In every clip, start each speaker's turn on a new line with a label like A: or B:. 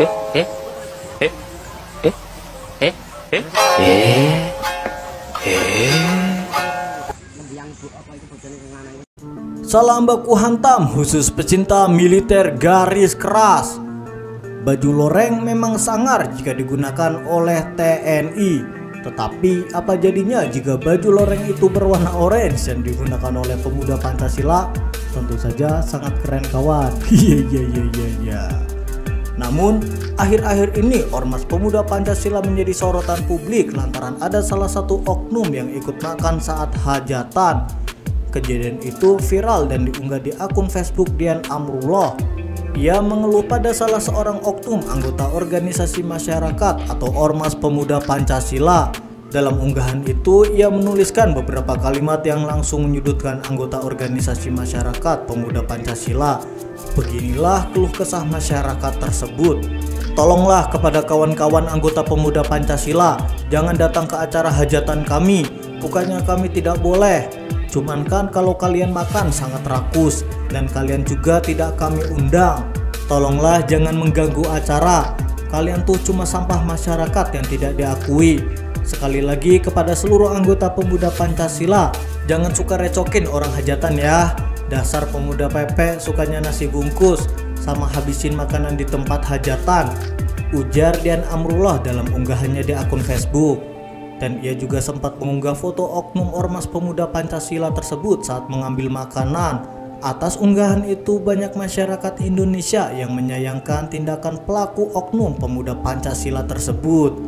A: Eh, eh, eh.
B: Salam baku hantam khusus pecinta militer garis keras. Baju loreng memang sangar jika digunakan oleh TNI. Tetapi apa jadinya jika baju loreng itu berwarna orange yang digunakan oleh pemuda Pancasila? Tentu saja sangat keren kawan. Iya iya iya iya iya. Namun, akhir-akhir ini Ormas Pemuda Pancasila menjadi sorotan publik lantaran ada salah satu oknum yang ikut makan saat hajatan. Kejadian itu viral dan diunggah di akun Facebook Dian Amrullah. Ia mengeluh pada salah seorang oknum anggota organisasi masyarakat atau Ormas Pemuda Pancasila. Dalam unggahan itu, ia menuliskan beberapa kalimat yang langsung menyudutkan anggota organisasi masyarakat Pemuda Pancasila. Beginilah keluh kesah masyarakat tersebut. Tolonglah kepada kawan-kawan anggota Pemuda Pancasila, jangan datang ke acara hajatan kami. Bukannya kami tidak boleh, Cuman kan kalau kalian makan sangat rakus dan kalian juga tidak kami undang. Tolonglah jangan mengganggu acara. Kalian tuh cuma sampah masyarakat yang tidak diakui. Sekali lagi kepada seluruh anggota pemuda Pancasila, jangan suka recokin orang hajatan ya. Dasar pemuda PP sukanya nasi bungkus sama habisin makanan di tempat hajatan. Ujar Dian Amrullah dalam unggahannya di akun Facebook dan ia juga sempat mengunggah foto oknum ormas pemuda Pancasila tersebut saat mengambil makanan. Atas unggahan itu banyak masyarakat Indonesia yang menyayangkan tindakan pelaku oknum pemuda Pancasila tersebut.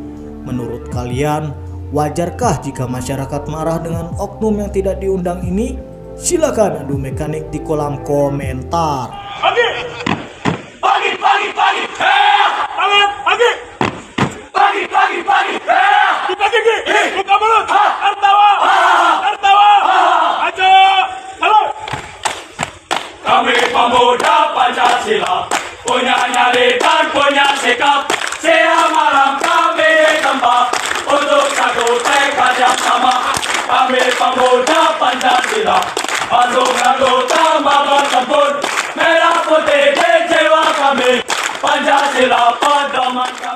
B: Menurut kalian, wajarkah jika masyarakat marah dengan oknum yang tidak diundang ini? Silakan adu mekanik di kolam komentar.
C: Pagi, pagi, pagi, pagi, eh! tangan, pagi, pagi, pagi, pagi, eh! gigi, eh! buka mulut, ah! tertawa, tertawa. Ah! Ah! Kami pemuda Pancasila punya nyali dan punya sikap, malam kami untuk satu tekad yang sama. Kami pemuda Pancasila. मेरा पोते जय जय वाका में पंजा जिला पा दमन का